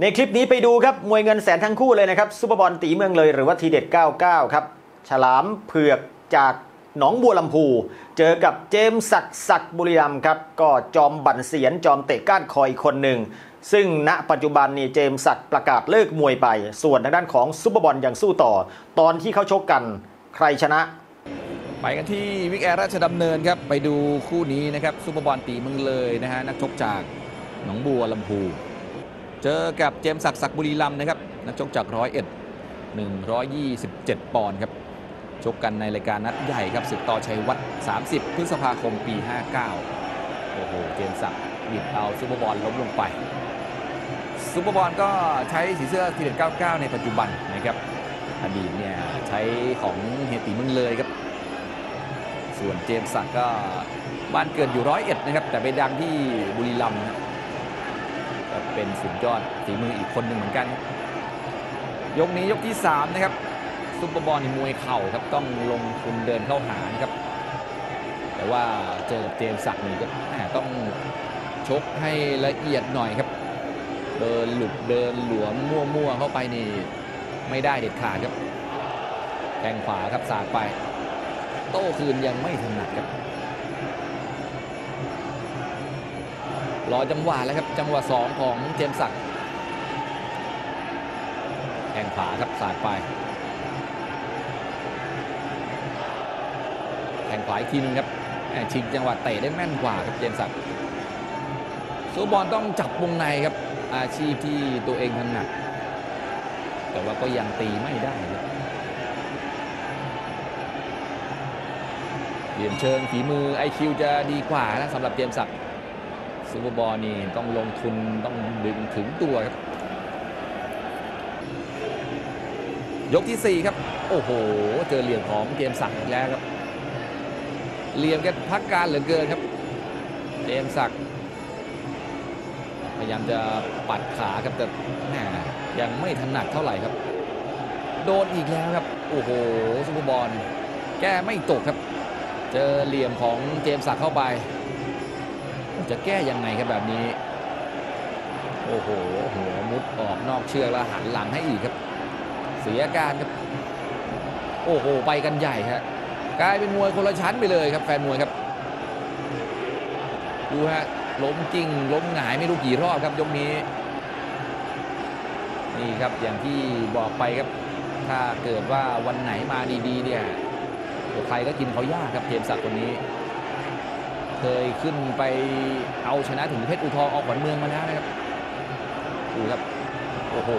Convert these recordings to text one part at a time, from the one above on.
ในคลิปนี้ไปดูครับมวยเงินแสนทั้งคู่เลยนะครับซุปเปอร์บอลตีเมืองเลยหรือว่าทีเด็ด 99 ครับฉลามเผือกจากหนองบัวลำพู เจอกับเจมส์ศักดิ์ศักดิ์บุรีรัมย์ครับก็จอมบั่นเศียรจอมเตะก้านคออีกคนหนึ่ง ซึ่งณปัจจุบันนี่เจมส์ศักดิ์ประกาศเลิกมวยไป ส่วนทางด้านของซุปเปอร์บอลยังสู้ต่อ ตอนที่เขาชกกันใครชนะ ไปกันที่วิกแอร์ราชดำเนินครับไปดูคู่นี้นะครับซูเปอร์บอลตีเมืองเลยนะฮะนักชกจากหนองบัวลำพู เจอกับเจมส์ศักดิ์ศักดิ์บุรีรัมย์นะครับนักชกจากร้อยเอ็ด127 ปอนด์ครับชกกันในรายการนัดใหญ่ครับศึกต่อชัยวัฒน์30 พฤษภาคมปี 59 โอ้โห เจมส์ศักดิ์บิดเอาซูเปอร์บอลล้มลงไปซูเปอร์บอลก็ใช้สีเสื้อทีเด็ด99 ในปัจจุบันนะครับอดีตเนี่ยใช้ของเฮตีเมืองเลยครับ ส่วนเจมส์ศักดิ์ก็บ้านเกิดอยู่ร้อยเอ็ดนะครับ แต่ไปดังที่บุรีรัมย์ เป็นสุดยอดฝีมืออีกคนหนึ่งเหมือนกัน ยกนี้ยกที่ 3 นะครับ ซุปเปอร์บอลมวยเข่าครับต้องลงทุนเดินเข้าหานะครับ แต่ว่าเจอกับเจมส์ศักนี่ก็ต้องชกให้ละเอียดหน่อยครับ เดินหลุดเดินหลวมมั่วๆเข้าไปนี่ไม่ได้เด็ดขาดครับแข้งขวาครับสาดไป โต้คืนยังไม่ถนัดครับ รอจังหวะแล้วครับจังหวะสองของเจมส์ศักแข้งขวาครับสาดไปแข้งขวาอีกทีนึงครับแหม่ชิงจังหวะเตะได้แม่นกว่าครับเจมส์ศักซูบอลต้องจับวงในครับ อาชีพที่ตัวเองถนัดแต่ว่าก็ยังตีไม่ได้ครับเหลี่ยมเชิงฝีมือ IQ จะดีกว่านะสำหรับเจมส์ศัก ซูเปอร์บอลนี่ต้องลงทุนต้องดึงถึงตัวครับ ยกที่ 4 ครับ โอ้โห เจอเหลี่ยมของเจมสักอีกแล้วครับ เหลี่ยมแกพักการเหลือเกินครับเจมสักพยายามจะปัดขาครับแต่แหมยังไม่ถนัดเท่าไหร่ครับ โดนอีกแล้วครับ โอ้โหซูเปอร์บอลแก้ไม่ตกครับ เจอเหลี่ยมของเจมสักเข้าไป จะแก้ยังไงครับแบบนี้ โอ้โหหัวมุดออกนอกเชือกแล้วหันหลังให้อีกครับ เสียการครับ โอ้โห ไปกันใหญ่ครับกลายเป็นมวยคนละชั้นไปเลยครับ แฟนมวยครับ ดูฮะล้มจริงล้มหงายไม่รู้กี่รอบครับยกนี้ นี่ครับอย่างที่บอกไปครับ ถ้าเกิดว่าวันไหนมาดีๆเนี่ยใครก็กินเขายากครับเจมสักคนนี้ เคยขึ้นไปเอาชนะถึงเพชรอุทองออกขวัญเมืองมาแล้วนะครับดูครับโอ้โห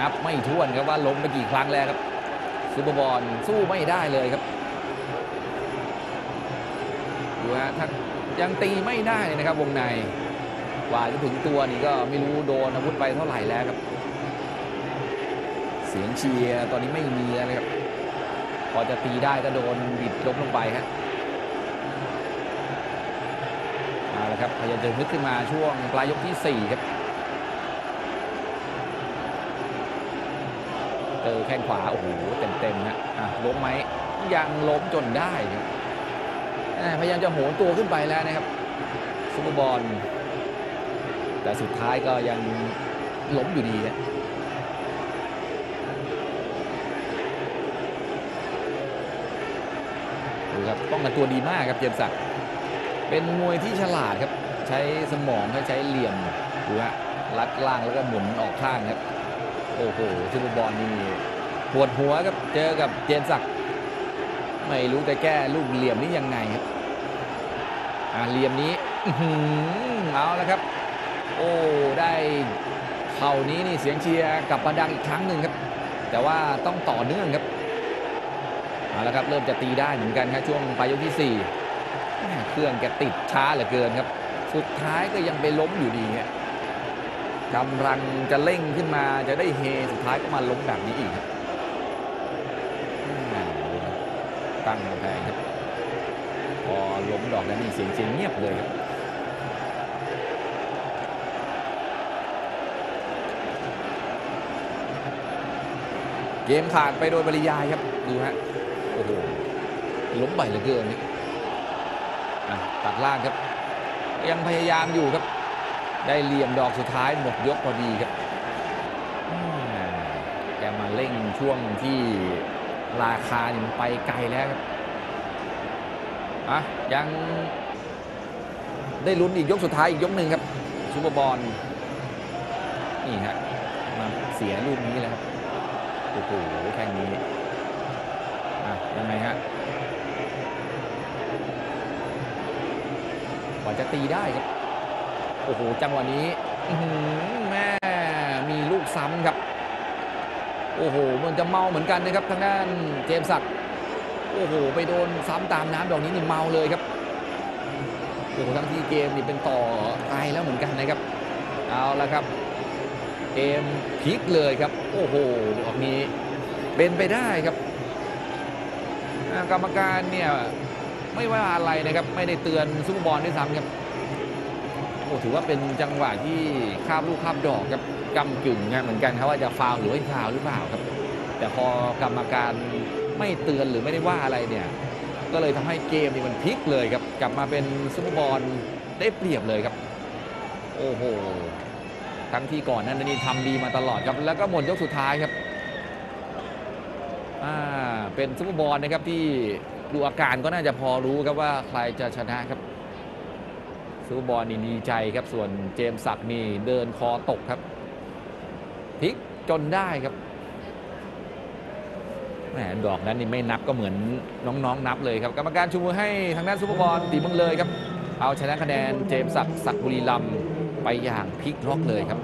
นับไม่ถ้วนครับว่าล้มไปกี่ครั้งแล้วครับซูเปอร์บอลสู้ไม่ได้เลยครับดูฮะถ้ายังตีไม่ได้เลยนะครับวงในกว่าจะถึงตัวนี่ก็ไม่รู้โดนอาวุธไปเท่าไหร่แล้วครับ เสียงเชียร์ตอนนี้ไม่มีแล้วนะครับพอจะตีได้ก็โดนบิดล้มลงไปครับเอาละ ครับพยายามจะฮึดขึ้นมาช่วงปลายยกที่ 4 ครับเจอแข้งขวา โอ้โห เต็มๆนะอะล้มไหมยังล้มจนได้ครับพยายามจะโหนตัวขึ้นไปแล้วนะครับซุปเปอร์บอลแต่สุดท้ายก็ยังล้มอยู่ดีครับดูครับป้องกันตัวดีมากครับเจมส์ศักดิ์ เป็นมวยที่ฉลาดครับ ใช้สมองใช้เหลี่ยมดูฮะลัดล่างแล้วก็หมุนออกข้างครับ โอ้โหซูเปอร์บอลนี่ปวดหัวครับเจอกับเจมส์ศักดิ์ไม่รู้จะแก้ลูกเหลี่ยมนี้ยังไงครับอ่าเหลี่ยมนี้อื้อหือเอาแล้วครับ โอ้ได้เข่านี้นี่เสียงเชียร์กลับมาดังอีกครั้งหนึ่งครับ แต่ว่าต้องต่อเนื่องครับเอาละครับเริ่มจะตีได้เหมือนกันครับช่วงปลายยกที่4 เครื่องแกติดช้าเหลือเกินครับ สุดท้ายก็ยังไปล้มอยู่ดีครับกำลังจะเร่งขึ้นมาจะได้เฮสุดท้ายก็มาล้มแบบนี้อีกครับตั้งกำแพงครับพอล้มดอกแล้วนี่เสียงเสียงเงียบเลยครับเกมขาดไปโดยปริยายครับ ดูฮะ โอ้โหล้มไปเหลือเกินครับอ่ ตัดล่างครับ ยังพยายามอยู่ครับ ได้เหลี่ยมดอกสุดท้ายหมดยกพอดีครับแกมาเร่งช่วงที่ราคานี่มันไปไกลแล้วครับอะยังได้ลุ้นอีกยกสุดท้ายอีกยกหนึ่งครับซูเปอร์บอลนี่ฮะมาเสียลูกนี้แล้วครับโอ้โหแข่งนี้อะยังไงฮะ ว่าจะตีได้ครับ โอ้โห จังหวะนี้แม่มีลูกซ้ำครับ โอ้โห มันจะเมาเหมือนกันนะครับ ทางด้านเจมสักโอ้โห ไปโดนซ้ำตามน้ำดอกนี้นี่เมาเลยครับ โอ้โห ทั้งที่เกมนี่เป็นต่อไกลแล้วเหมือนกันนะครับ เอาละครับ เกมพลิกเลยครับ โอ้โหดอกนี้เป็นไปได้ครับ กรรมการเนี่ย ไม่ว่าอะไรนะครับ ไม่ได้เตือนซุปเปอร์บอลด้วยซ้ำครับโอ้ถือว่าเป็นจังหวะที่ข้ามลูกข้ามดอกครับกำกึ่งนะเหมือนกันครับว่าจะฟาวหรือไม่ฟาวหรือเปล่าครับ แต่พอกรรมการไม่เตือนหรือไม่ได้ว่าอะไรเนี่ย ก็เลยทำให้เกมนี่มันพลิกเลยครับ กลับมาเป็นซุปเปอร์บอลได้เปรียบเลยครับ โอ้โหทั้งที่ก่อนนั้นนี่ทำดีมาตลอดครับ แล้วก็หมดยกสุดท้ายครับอ่าเป็นซุปเปอร์บอลนะครับที่ ดูอาการก็น่าจะพอรู้ครับว่าใครจะชนะครับซูเปอร์บอลนี่ดีใจครับส่วนเจมส์ศักดิ์นี่เดินคอตกครับพลิกจนได้ครับแหมดอกนั้นนี่ไม่นับก็เหมือนน้องๆ นับเลยครับกรรมการชูมือให้ทางด้านซูเปอร์บอลตีมืองเลยครับ เอาชนะคะแนนเจมส์ศักดิ์ศักดิ์บุรีลำไปอย่างพลิกล็อกเลยครับ